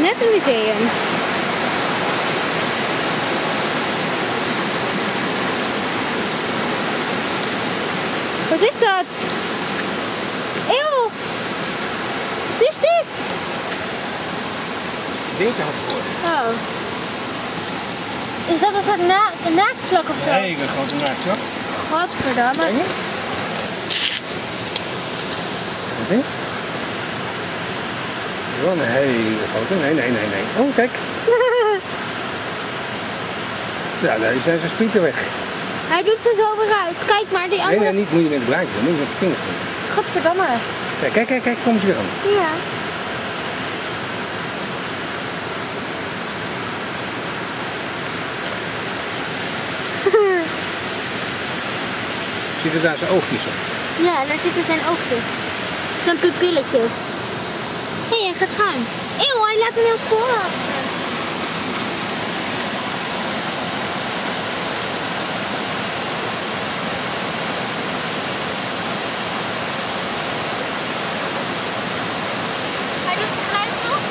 museum. Wat is dat? Eeuw! Wat is dit? Deze had ik. Oh. Is dat een soort na een naaktslak of zo? Nee, ik ben gewoon naakt, hoor. Godverdamme. Wat is Wel een hele grote. Nee, nee, nee, nee. Oh, kijk. Ja, daar zijn zijn spieten weg. Hij doet ze zo weer uit. Kijk maar, die Nee, andere... nee, niet moet je met blaadje doen. Moet je met vingers doen. Godverdamme. Kijk, kijk, kijk, kijk. Komt ze weer aan. Ja. Zitten daar zijn oogjes op. Ja, daar zitten zijn oogjes. Zijn pupilletjes. Hé, hij gaat schuin. Eeuw, hij laat een heel spoor achter. Hij doet zijn geluid nog.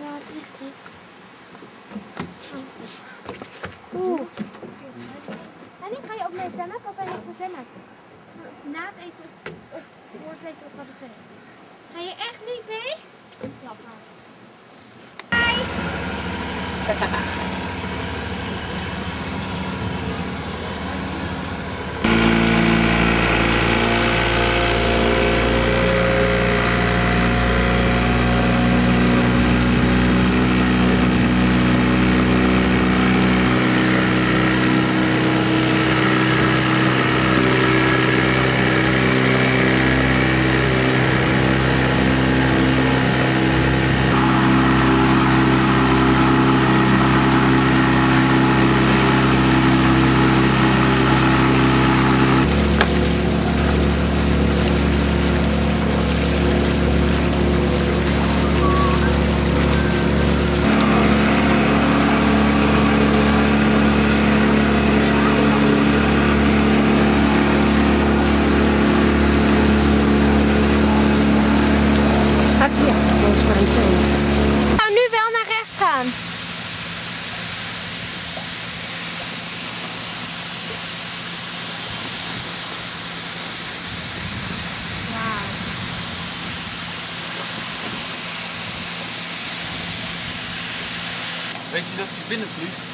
Wat is dit? Oeh. En ik ga je ook mee zwemmen. Na het eten of, voor het eten of wat het zijn. Ga je echt niet mee? Ja, maar. Nou, Weet je dat hij binnenvliegt?